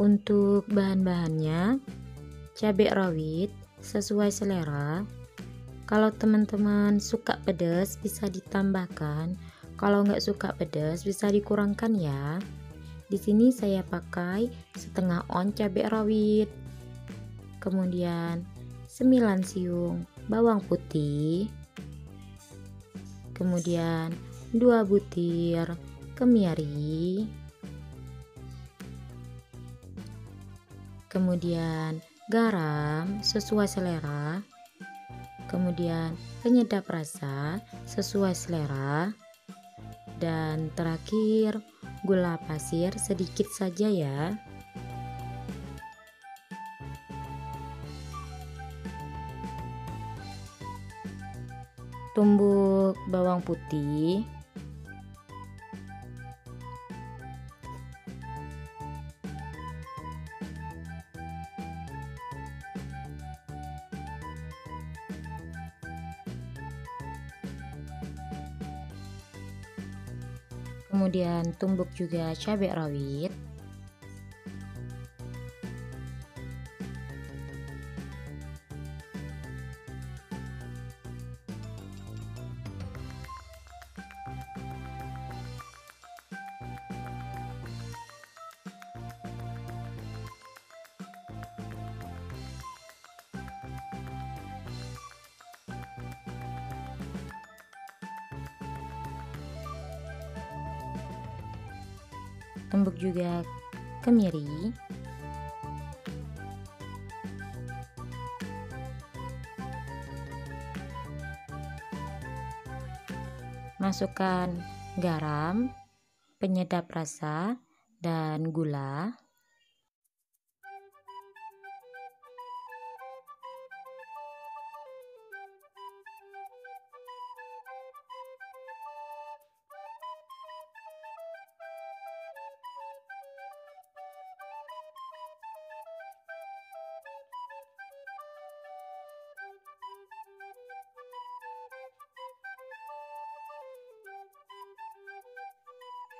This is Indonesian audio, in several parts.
Untuk bahan-bahannya, cabai rawit sesuai selera. Kalau teman-teman suka pedas bisa ditambahkan. Kalau nggak suka pedas bisa dikurangkan ya. Di sini saya pakai setengah on cabai rawit. Kemudian 9 siung bawang putih. Kemudian 2 butir kemiri. Kemudian garam sesuai selera. Kemudian penyedap rasa sesuai selera. Dan terakhir gula pasir sedikit saja ya. Tumbuk bawang putih kemudian tumbuk juga cabai rawit tumbuk juga kemiri. Masukkan garam penyedap rasa dan gula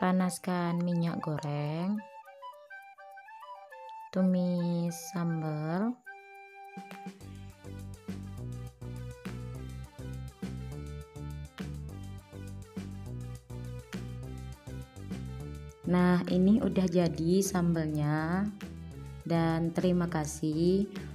panaskan minyak goreng tumis sambal Nah, ini udah jadi sambalnya. Dan terima kasih